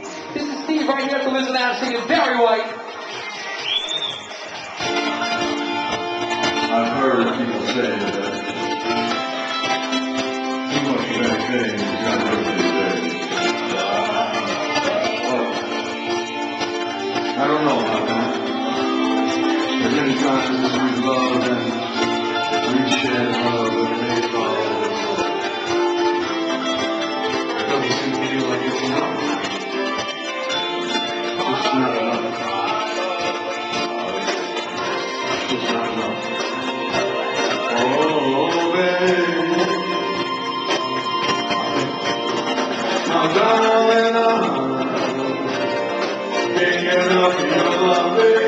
This is Steve right here from Cincinnati singing Barry White. I've heard people say that too much of anything is going to I don't know about that. There's many times we love and we share love and I'm gonna thinking of your loving.